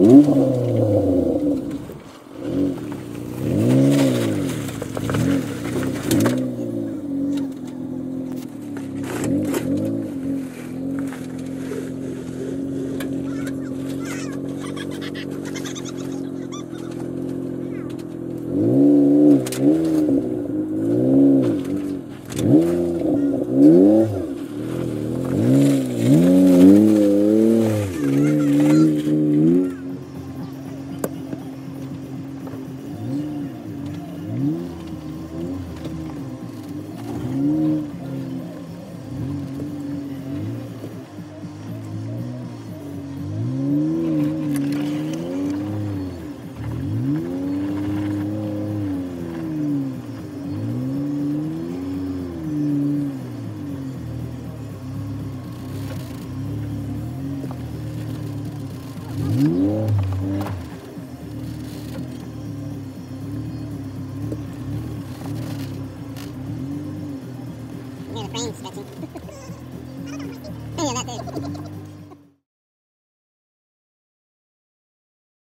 Ooh. Stretching. yeah, that too.